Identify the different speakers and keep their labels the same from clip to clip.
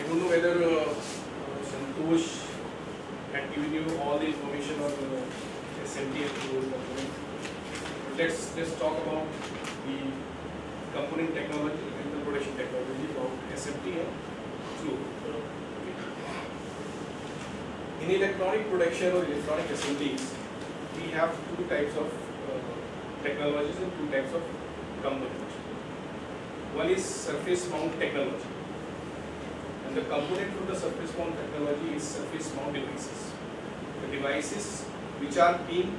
Speaker 1: I don't know whether uh, Santosh had given you all the information on uh, SMT and component. But let's let's talk about the component technology and the production technology about SMT and fluid. In electronic production or electronic assemblies, we have two types of uh, technologies and two types of components. One is surface mount technology. And the component for the surface mount technology is surface mount devices. The devices which are being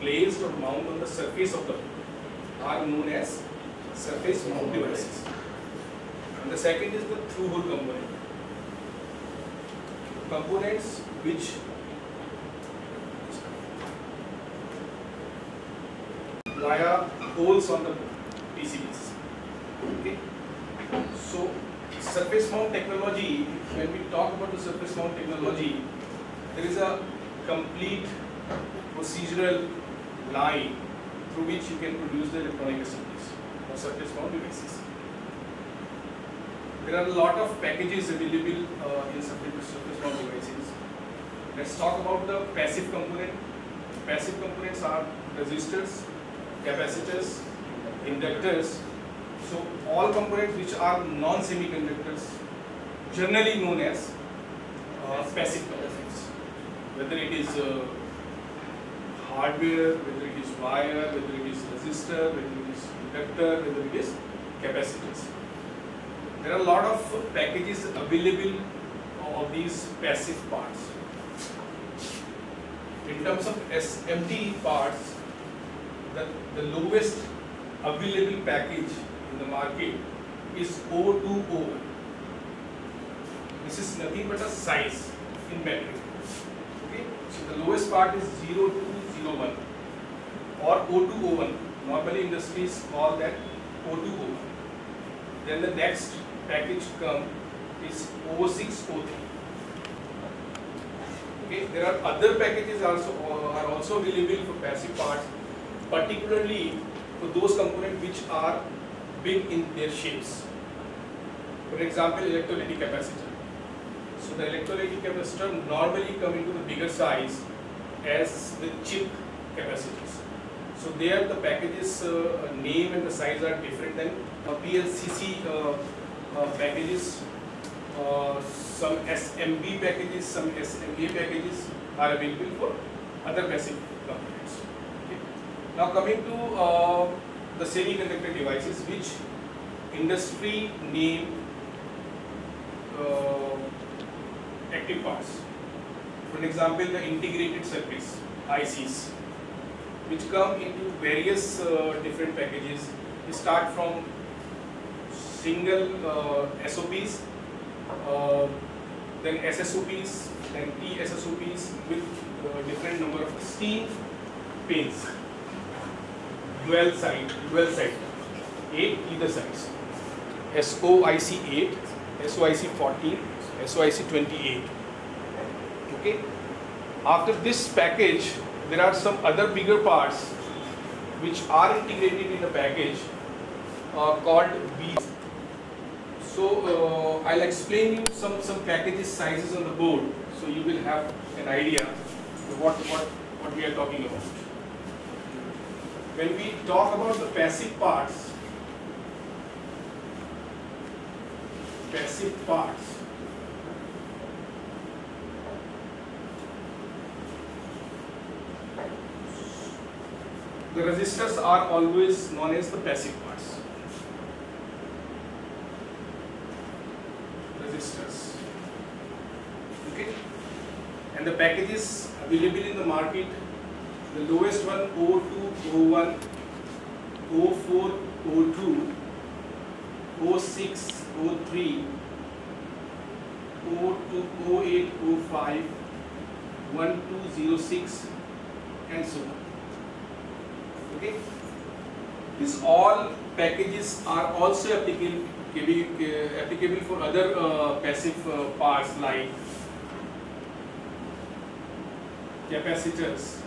Speaker 1: placed or mounted on the surface of the are known as surface mount devices. And the second is the through hole component. Components which via holes on the PCBs. Okay. So surface mount technology, when we talk about the surface mount technology, there is a complete procedural line through which you can produce the electronic assemblies or surface mount devices. There are a lot of packages available uh, in surface, surface mount devices. Let's talk about the passive component. Passive components are resistors, capacitors, inductors. So all components which are non-semiconductors, generally known as uh, passive components. Whether it is uh, hardware, whether it is wire, whether it is resistor, whether it is inductor, whether it is capacitors. There are a lot of packages available of these passive parts. In terms of SMT parts, the, the lowest available package in the market is O201. This is nothing but a size in metric. Okay, so the lowest part is 0201 or O201. Normally industries call that O201. Then the next package come is 0603. Okay, there are other packages also uh, are also available for passive parts, particularly for those components which are big in their shapes. For example, electrolytic capacitor. So the electrolytic capacitor normally come into the bigger size as the chip capacitors. So there the packages uh, name and the size are different than uh, PLCC uh, uh, packages. Uh, some SMB packages, some SMA packages are available for other passive components. Okay. Now coming to uh, the semiconductor devices which industry name uh, active parts. For example, the integrated circuits, ICs, which come into various uh, different packages. Start from single uh, SOPs, uh, then SSOPs, then TSSOPs with uh, different number of steam pins, dual side, dual side, 8 either sides. SOIC 8, SOIC 14, SOIC 28. Okay. After this package, there are some other bigger parts which are integrated in the package uh, called B. So uh, I'll explain you some some packages sizes on the board, so you will have an idea what what what we are talking about. When we talk about the passive parts, passive parts. The resistors are always known as the passive parts. Resistors. Okay? And the packages available in the market, the lowest one O2, O1, O4, O2, O6, O3, O2, O8, O5, 1206 and so on. Okay. These all packages are also applicable, applicable for other uh, passive uh, parts like capacitors,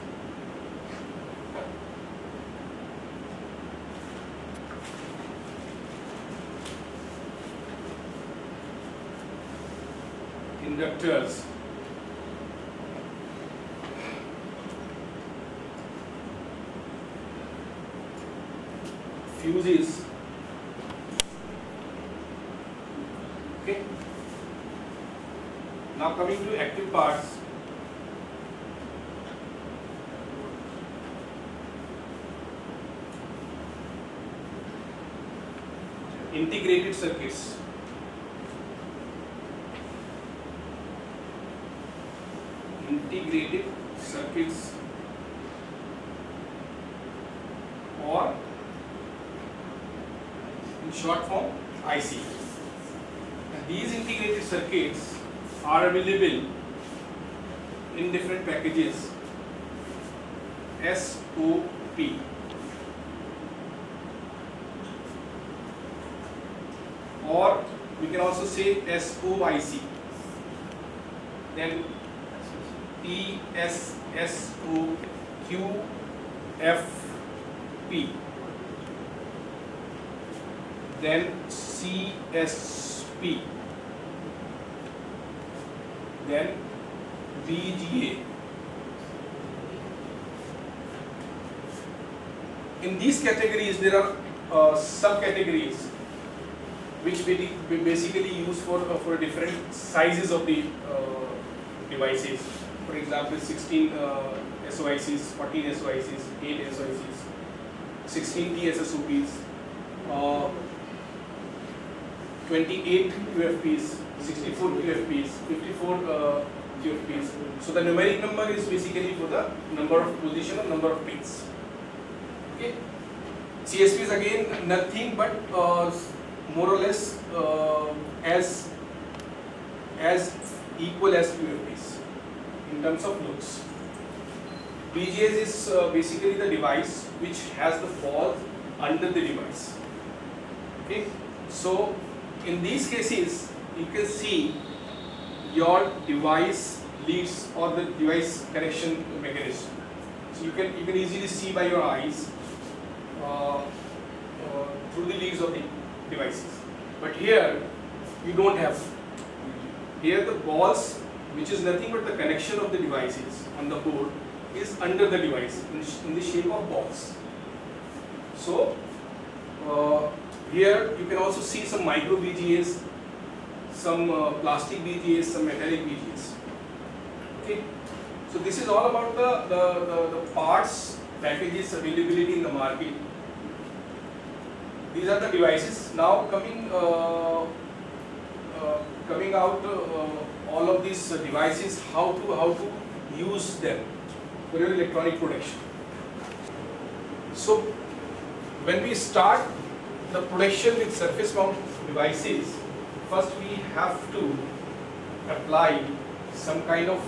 Speaker 1: inductors fuses okay now coming to active parts integrated circuits integrated circuits or in short form IC. And these integrated circuits are available in different packages SOP. Or we can also say SOIC. Then T S S O Q F P. Then CSP then BGA in these categories there are uh, subcategories which we basically use for uh, for different sizes of the uh, devices for example 16 uh, SOICs 14 SOICs 8 SOICs 16 TSSOPs uh, 28 QFPs, 64 QFPs, 54 uh. So the numeric number is basically for the number of position or number of pins. Okay. CSP is again nothing but uh, more or less uh, as as equal as QFPs in terms of looks. BGS is uh, basically the device which has the ball under the device. Okay. So in these cases you can see your device leads or the device connection mechanism. So you can you can easily see by your eyes uh, uh, through the leads of the devices. But here you don't have. Here the balls, which is nothing but the connection of the devices on the board, is under the device in, the shape of balls. So uh, here you can also see some micro BGAs, some uh, plastic BGAs, some metallic BGAs. Okay, so this is all about the, the, the, the parts packages availability in the market. These are the devices. Now coming uh, uh, coming out uh, all of these devices, how to how to use them for your electronic production. So when we start the production with surface mount devices, first we have to apply some kind of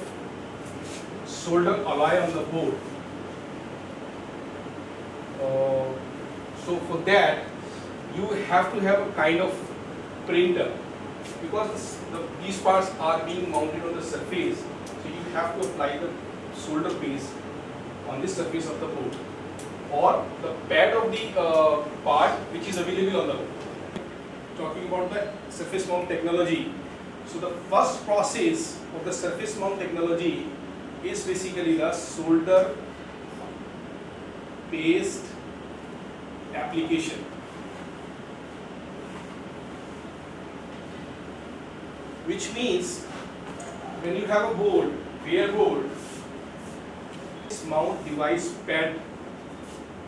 Speaker 1: solder alloy on the board. Uh, so for that, you have to have a kind of printer because the, these parts are being mounted on the surface. So you have to apply the solder paste on the surface of the board or the pad of the uh, part which is available on the board. Talking about the surface mount technology. So the first process of the surface mount technology is basically the solder paste application. Which means when you have a board, bare board, this mount device pad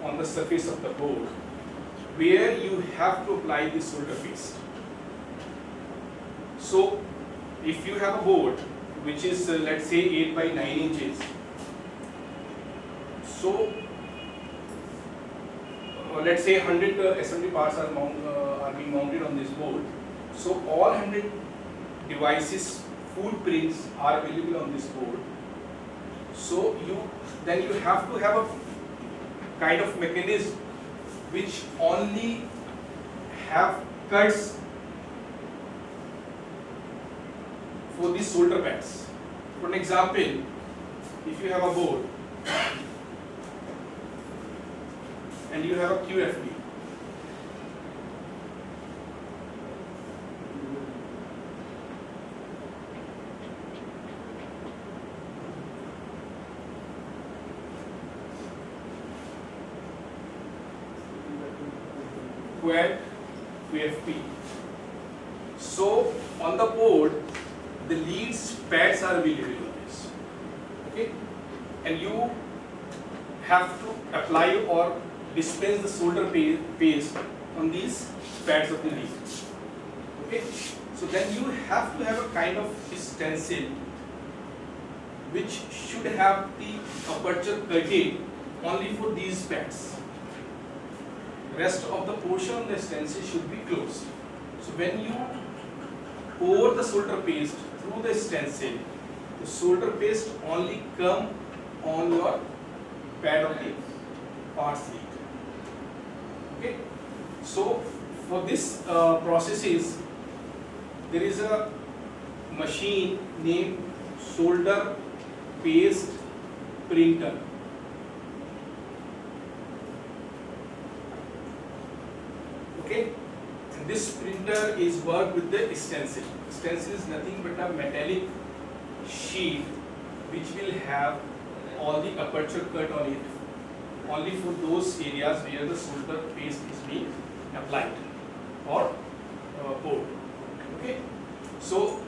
Speaker 1: on the surface of the board where you have to apply the solder paste. So if you have a board which is uh, let's say 8 by 9 inches so uh, let's say 100 uh, assembly parts are, mount, uh, are being mounted on this board so all 100 devices full prints are available on this board so you then you have to have a kind of mechanism which only have cuts for these solder pads. For an example, if you have a board and you have a QFP, quad QFP. So on the board, the leads pads are available on this. Okay, and you have to apply or dispense the solder paste on these pads of the lead. Okay, so then you have to have a kind of stencil which should have the aperture curtain only for these pads. Rest of the portion of the stencil should be closed. So when you pour the solder paste through the stencil, the solder paste only come on your pad of the parts lead. Okay. So for this uh, processes, there is a machine named solder paste printer. Okay, and this printer is worked with the stencil. Stencil is nothing but a metallic sheet which will have all the aperture cut on it only for those areas where the solder paste is being applied or uh, poured. Okay, so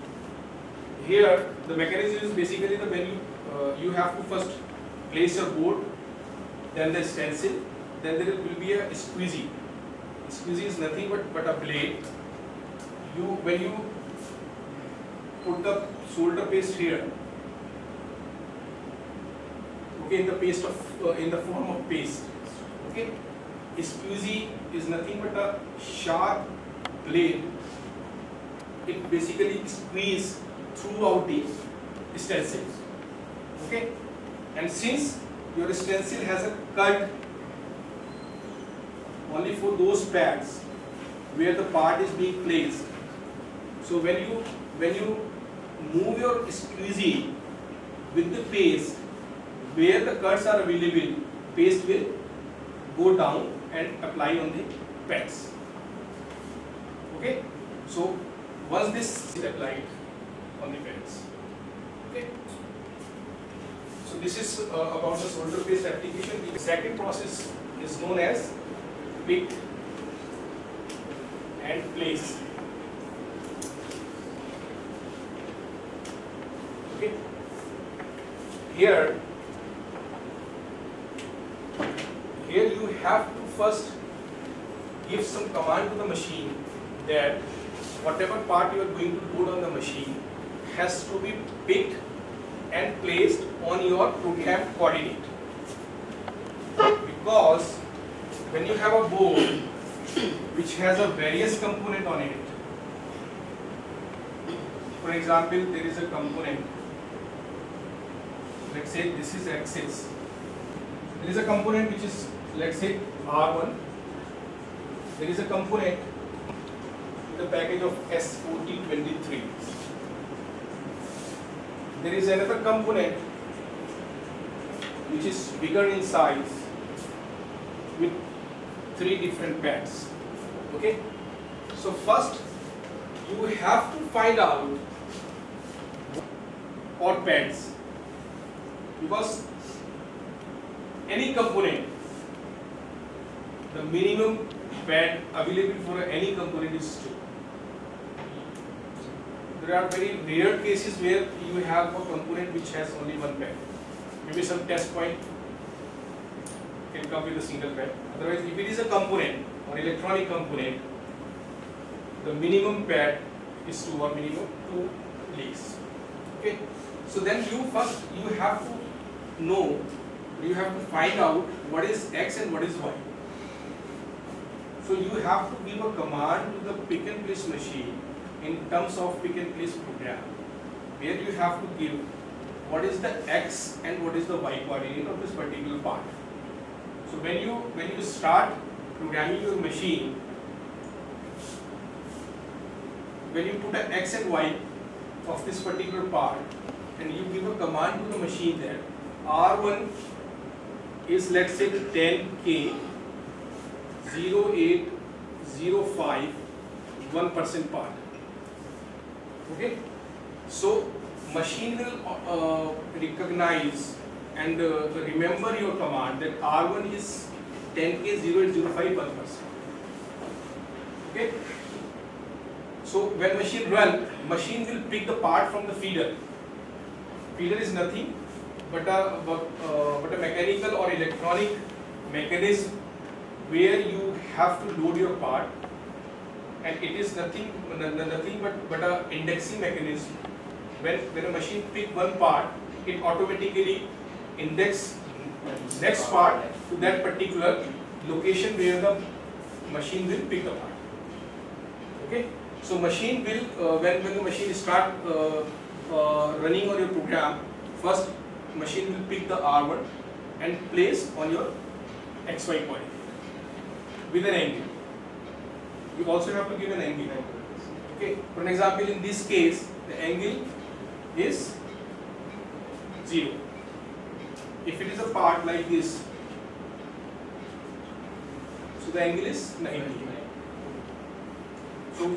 Speaker 1: here the mechanism is basically the when you uh, you have to first place your board, then the stencil, then there will be a squeegee. Squeegee is nothing but, but a blade. You when you put the solder paste here, okay, in the paste of uh, in the form of paste, okay. Squeegee is nothing but a sharp blade. It basically squeeze throughout the stencil okay and since your stencil has a cut only for those pads where the part is being placed. So when you when you move your squeegee with the paste where the cuts are available paste will go down and apply on the pads okay? So once this is applied on the pads okay? So this is uh, about the solder paste application. The second process is known as pick and place. Okay. Here, here you have to first give some command to the machine that whatever part you are going to put on the machine has to be picked and placed on your program coordinate. Because when you have a board which has a various component on it, for example, there is a component, let's say this is axis. There is a component which is, let's say, R1. There is a component with the package of S4023 there is another component which is bigger in size with three different pads okay so first you have to find out or pads because any component the minimum pad available for any component is 2 there are very rare cases where you have a component which has only one pad. Maybe some test point can come with a single pad. Otherwise, if it is a component or electronic component, the minimum pad is two or minimum two leads. Okay. So then you first you have to know, you have to find out what is X and what is Y. So you have to give a command to the pick and place machine in terms of pick and place program where you have to give what is the x and what is the y coordinate of this particular part. So when you when you start programming your machine, when you put an x and y of this particular part and you give a command to the machine there, R1 is let's say the 10k 0805 1% part. Okay? So machine will uh, recognize and uh, remember your command that r1 is 10k 0805 per person Okay. So when machine run, machine will pick the part from the feeder. Feeder is nothing but a but, uh, but a mechanical or electronic mechanism where you have to load your part and it is nothing nothing but but a indexing mechanism when when a machine pick one part it automatically index next part to that particular location where the machine will pick the part okay so machine will uh, when when the machine start uh, uh, running on your program first machine will pick the r1 and place on your xy point with an angle. You also have to give an angle. Okay. For an example, in this case, the angle is zero. If it is a part like this, so the angle is 90. So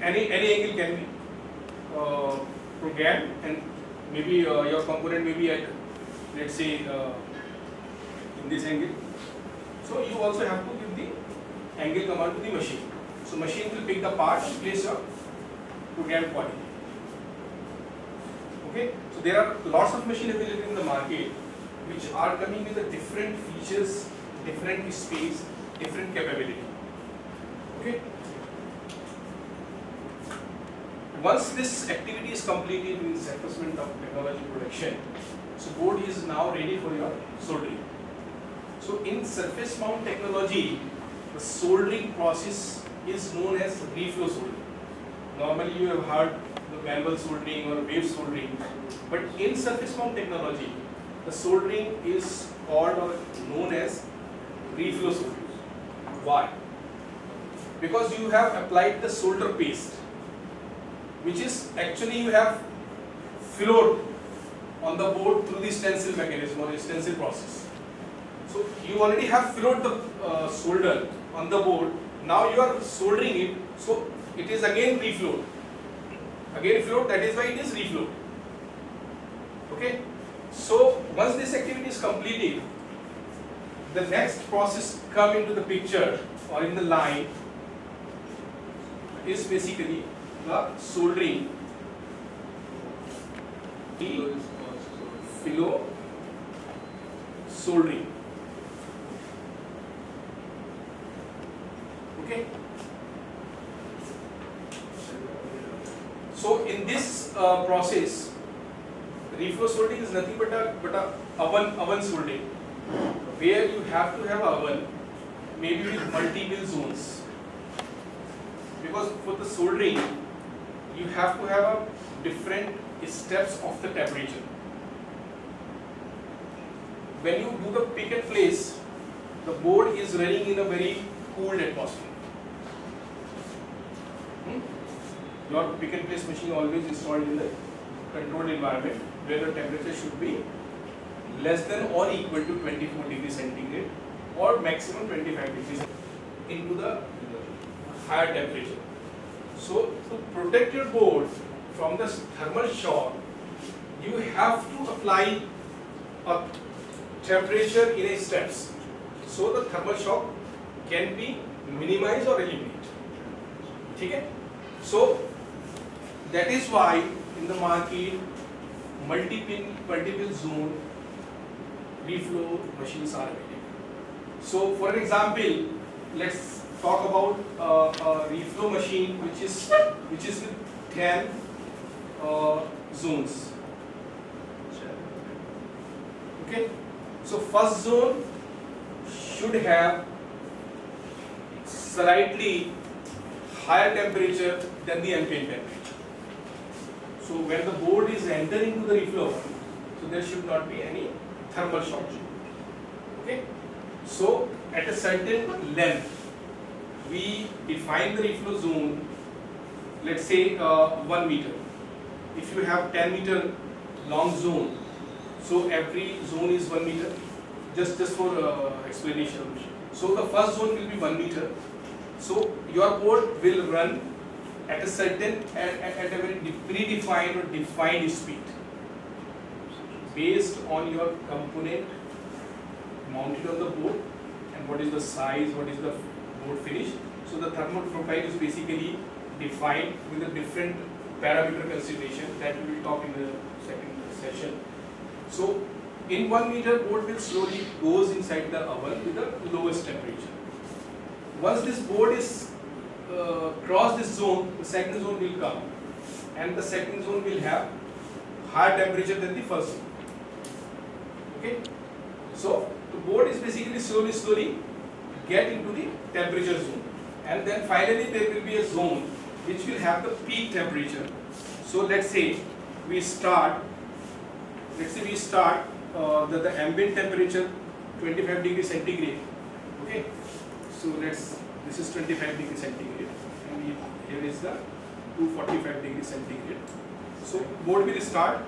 Speaker 1: any any angle can be uh, programmed, and maybe uh, your component may be at let's say uh, in this angle. So you also have to give the angle command to the machine. So machine will pick the part and place a program quantity. Okay, so there are lots of machine available in the market which are coming with a different features, different space, different capability. Okay. Once this activity is completed in mount of technology production, so board is now ready for your soldering. So in surface mount technology, the soldering process is known as reflow soldering. Normally you have heard the manual soldering or wave soldering, but in surface mount technology, the soldering is called or known as reflow soldering. Why? Because you have applied the solder paste, which is actually you have flowed on the board through the stencil mechanism or the stencil process. So you already have flowed the uh, solder on the board. Now you are soldering it, so it is again reflowed. Again flowed, that is why it is reflowed. Okay. So once this activity is completed, the next process come into the picture or in the line is basically the soldering. Flow soldering. Okay. So in this uh, process, reflow soldering is nothing but a but a oven oven soldering, where you have to have a oven, maybe with multiple zones. Because for the soldering, you have to have a different steps of the temperature. When you do the pick and place, the board is running in a very cooled atmosphere. Hmm? Your pick and place machine always installed in the controlled environment where the temperature should be less than or equal to 24 degrees centigrade or maximum 25 degrees into the higher temperature. So to protect your board from the thermal shock, you have to apply a temperature in a steps. So the thermal shock can be minimized or eliminated. Okay? So that is why in the market multiple multiple zone reflow machines are available. So for example, let's talk about uh, a reflow machine which is which is with 10 uh, zones. Okay, so first zone should have slightly higher temperature than the ambient temperature. So when the board is entering to the reflow, so there should not be any thermal shock. Okay, so at a certain length, we define the reflow zone. Let's say uh, one meter. If you have 10 meter long zone, so every zone is one meter. Just just for uh, explanation. So the first zone will be one meter. So your board will run at a certain at, at a very predefined or defined speed based on your component mounted on the board and what is the size, what is the board finish. So the thermal profile is basically defined with a different parameter consideration that we will talk in the second session. So in one meter board will slowly goes inside the oven with the lowest temperature. Once this board is uh, cross this zone, the second zone will come and the second zone will have higher temperature than the first zone. Okay? So the board is basically slowly slowly get into the temperature zone and then finally there will be a zone which will have the peak temperature. So let's say we start, let's say we start uh, the, the ambient temperature 25 degree centigrade. Okay, so let's this is 25 degree centigrade. And here is the 245 degree centigrade. So board will start.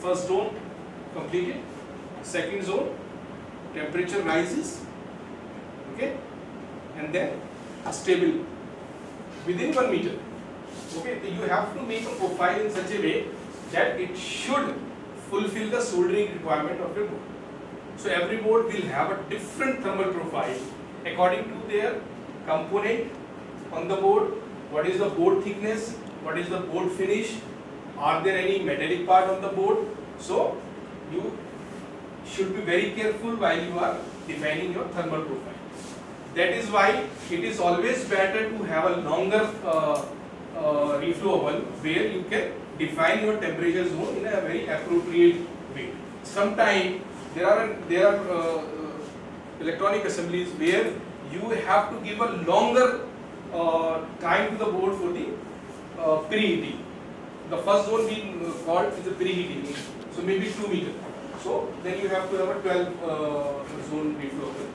Speaker 1: First zone completed, second zone temperature rises, okay, and then stable. Within one meter. Okay, so you have to make a profile in such a way that it should fulfill the soldering requirement of your board. So every board will have a different thermal profile according to their component on the board, what is the board thickness, what is the board finish, are there any metallic part on the board. So you should be very careful while you are defining your thermal profile. That is why it is always better to have a longer uh, uh, reflow oven where you can define your temperature zone in a very appropriate way. Sometimes there are there are uh, electronic assemblies where you have to give a longer uh, time to the board for the uh, preheating. The first zone being uh, called is the preheating, so maybe 2 meter. So then you have to have a 12 uh, zone reflow oven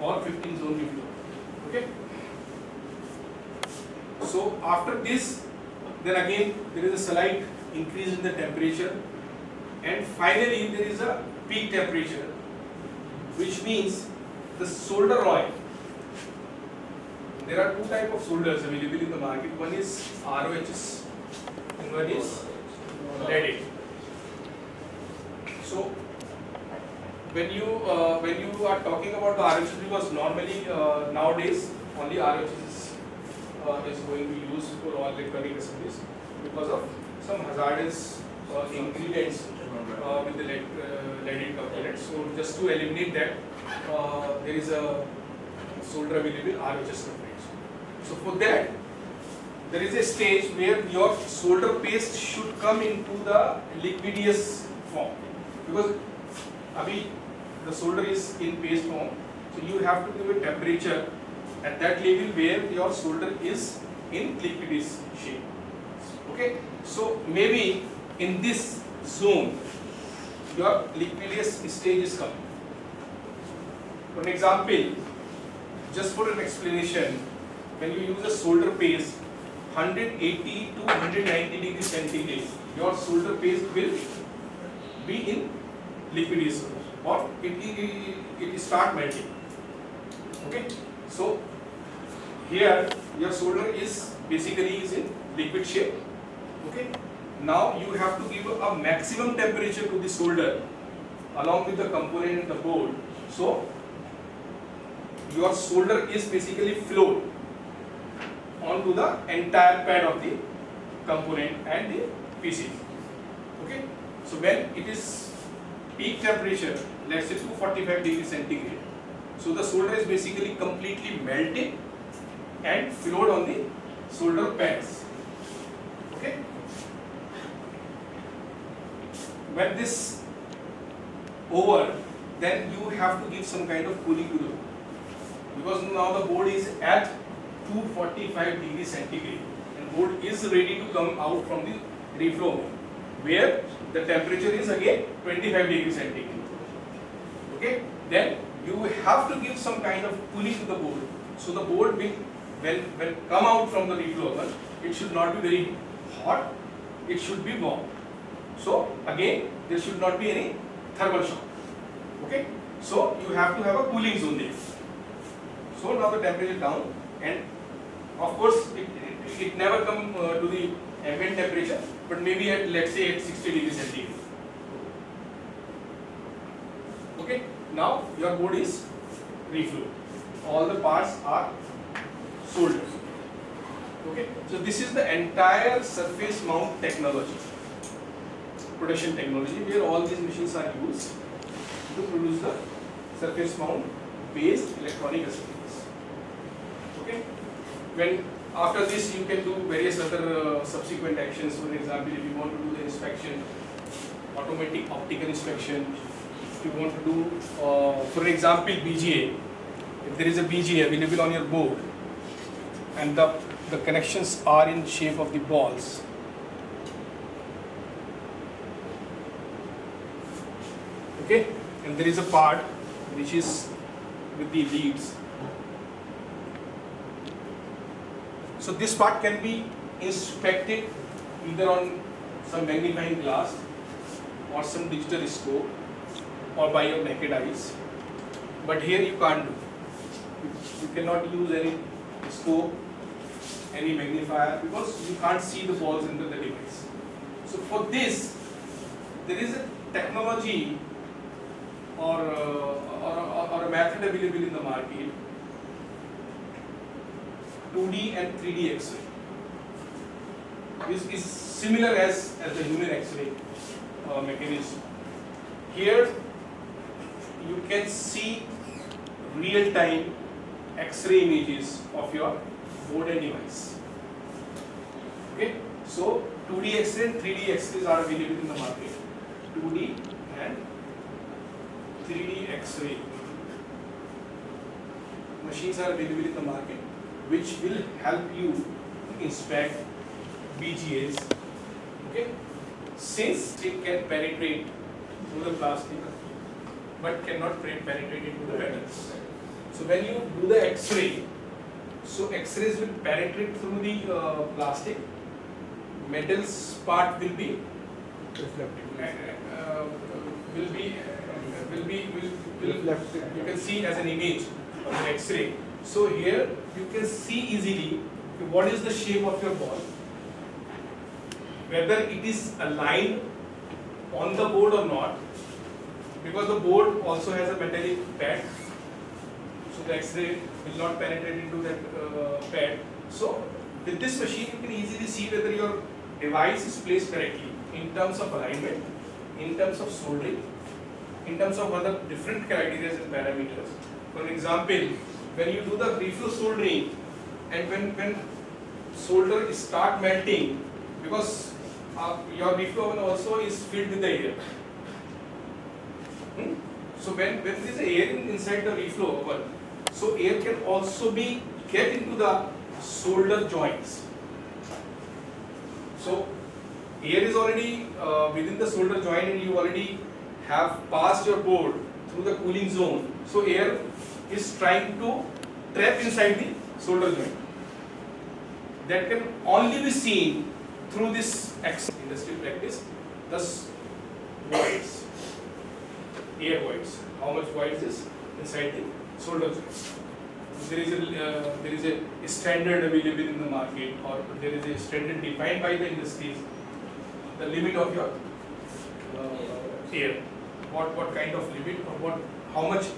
Speaker 1: or 15 zone reflow. Okay. So after this, then again there is a slight increase in the temperature, and finally there is a peak temperature, which means the solder oil. There are two type of solders available in the market. One is ROHS and one is leaded. So when you uh, when you are talking about the ROHS because normally uh, nowadays only ROHS is, uh, is going to be used for all electronic assemblies because of some hazardous uh, ingredients uh, with the lead, uh, leaded components. So just to eliminate that, uh, there is a solder available ROHS components. So for that, there is a stage where your solder paste should come into the liquidious form. Because abhi the solder is in paste form so you have to give a temperature at that level where your solder is in liquidious shape. Okay? So maybe in this zone your liquidious stage is coming an example just for an explanation when you use a solder paste 180 to 190 degree centigrade your solder paste will be in liquidious or it, it, it, start melting. Okay? So here your solder is basically is in liquid shape. Okay? Now you have to give a maximum temperature to the solder along with the component in the board. So your solder is basically flowed onto the entire pad of the component and the PC okay so when it is peak temperature, let's say 245 degrees centigrade. So the solder is basically completely melted and flowed on the solder pads. Okay. When this over, then you have to give some kind of cooling to the because now the board is at 245 degrees centigrade and board is ready to come out from the reflow where the temperature is again 25 degrees centigrade. Okay, then you have to give some kind of cooling to the board. So the board will, when when come out from the reflow oven, it should not be very hot. It should be warm. So again, there should not be any thermal shock. Okay, so you have to have a cooling zone there. So now the temperature down, and of course it, it, it never come uh, to the ambient temperature but maybe at let's say at 60 degrees centigrade. Okay, now your board is reflow. All the parts are soldered. Okay, so this is the entire surface mount technology, production technology, where all these machines are used to produce the surface mount based electronic assemblies. Okay, when after this you can do various other uh, subsequent actions. For example, if you want to do the inspection, automatic optical inspection, if you want to do, uh, for example, BGA, if there is a BGA available on your board and the, the connections are in shape of the balls, okay, and there is a part which is with the leads. So this part can be inspected either on some magnifying glass or some digital scope or by your naked eyes. But here you can't do. You cannot use any scope, any magnifier because you can't see the balls into the device. So for this, there is a technology or, or, or, a method available in the market 2D and 3D X-ray. This is similar as, as the human X-ray uh, mechanism. Here you can see real-time X-ray images of your board and device. Okay, so 2D X-ray and 3D X-rays are available in the market. 2D and 3D X-ray machines are available in the market which will help you inspect BGAs. Okay, since it can penetrate through the plastic but cannot penetrate into the metals. So when you do the X-ray, so X-rays will penetrate through the uh, plastic, metals part will be reflected. Uh, uh, will be will be will, will. You can see as an image of the X-ray. So here you can see easily what is the shape of your ball, whether it is aligned on the board or not, because the board also has a metallic pad, so the X-ray will not penetrate into that uh, pad. So with this machine you can easily see whether your device is placed correctly in terms of alignment, in terms of soldering, in terms of other different criteria and parameters. For example, when you do the reflow soldering and when, when solder start melting because uh, your reflow oven also is filled with the air. Hmm? So when, when there is air in, inside the reflow oven, so air can also be get into the solder joints. So air is already uh, within the solder joint and you already have passed your board through the cooling zone. So air is trying to trap inside the solder joint. That can only be seen through this X industrial practice, thus voids, air voids. How much voids is inside the solder joint. There is a uh, there is a standard available in the market, or there is a standard defined by the industries. The limit of your uh, air, what what kind of limit, or what how much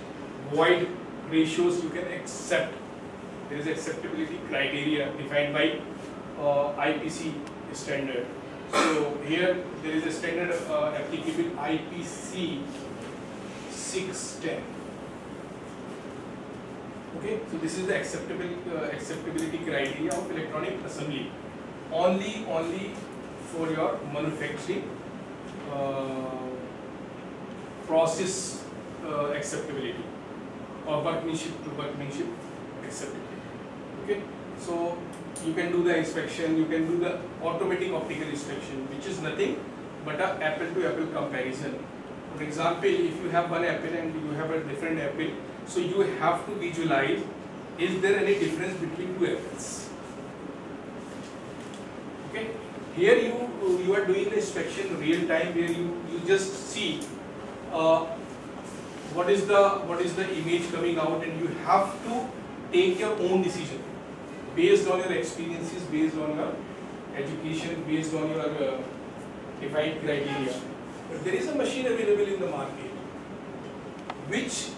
Speaker 1: void ratios you can accept. There is acceptability criteria defined by uh, IPC standard. So here there is a standard uh, applicable IPC 610. Okay, so this is the acceptable uh, acceptability criteria of electronic assembly. Only only for your manufacturing uh, process uh, acceptability or workmanship to workmanship acceptability. Okay, so you can do the inspection, you can do the automatic optical inspection, which is nothing but a apple to apple comparison. For example, if you have one apple and you have a different apple, so you have to visualize is there any difference between two apples. Okay, here you you are doing the inspection real time where you you just see uh, what is the what is the image coming out and you have to take your own decision based on your experiences, based on your education, based on your uh, defined criteria. But there is a machine available in the market which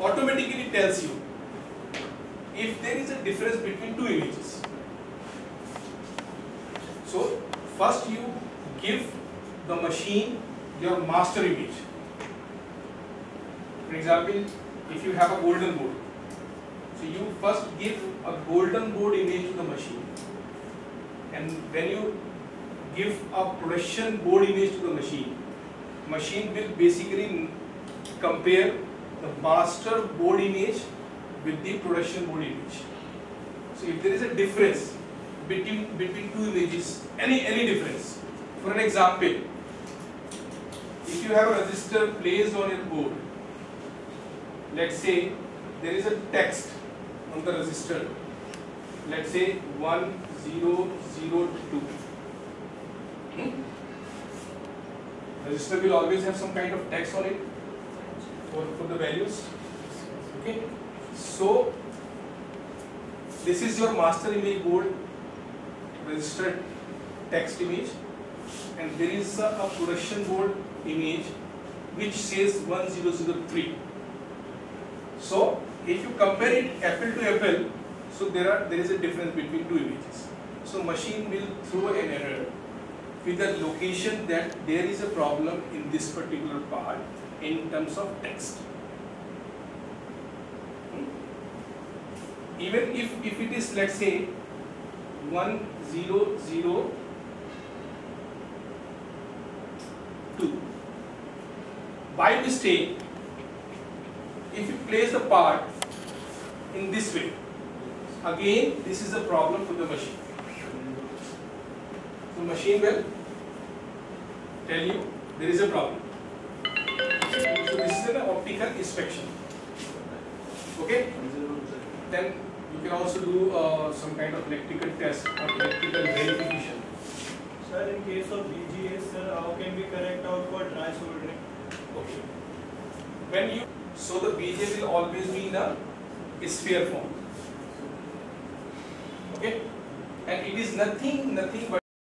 Speaker 1: automatically tells you if there is a difference between two images. So first you give the machine your master image. For example, if you have a golden board, so you first give a golden board image to the machine and when you give a production board image to the machine, machine will basically compare the master board image with the production board image. So if there is a difference between between two images, any any difference. For an example, if you have a resistor placed on your board, let's say there is a text on the resistor, let's say 1002. Hmm? Resistor will always have some kind of text on it for, for the values. Okay. So this is your master image board registered text image and there is a, a production board image which says 1003. So if you compare it apple to apple, so there are there is a difference between two images. So machine will throw an error with the location that there is a problem in this particular part in terms of text. Hmm? Even if, if it is let's say 1002 by mistake if you place the part in this way again this is a problem for the machine. The machine will tell you there is a problem. So this is an optical inspection. Okay? Then you can also do uh, some kind of electrical test or electrical verification.
Speaker 2: Sir, in case of BGA, sir, how can we correct out for dry soldering?
Speaker 1: okay. When you so the BGA will always be in a sphere form. Okay? And it is nothing nothing but